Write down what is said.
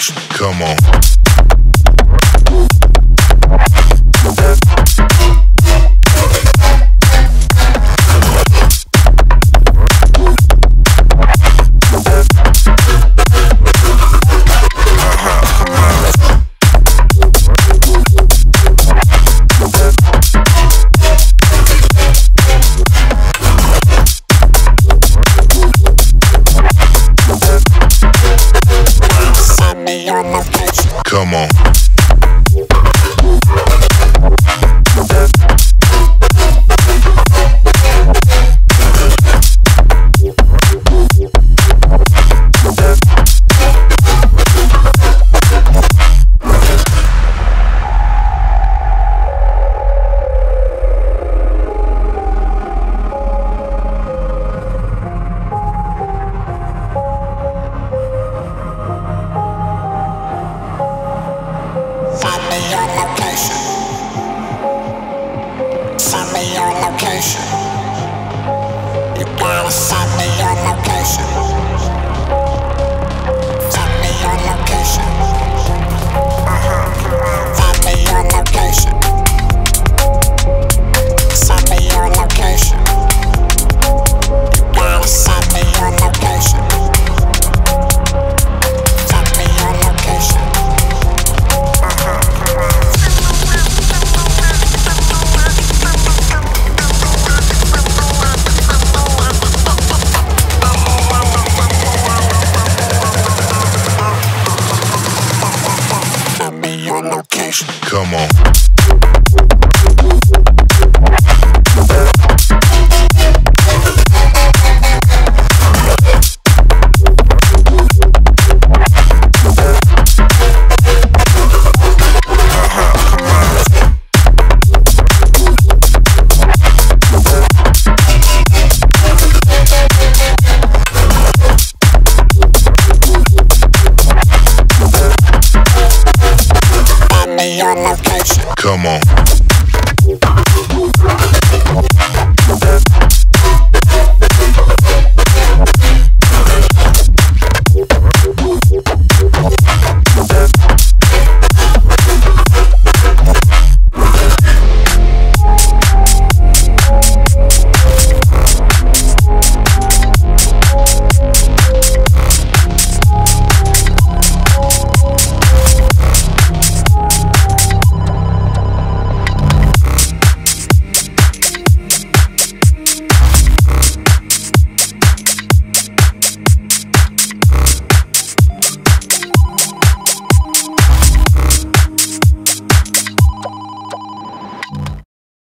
Come on. You gotta send me your location. different location. Come on. Come on.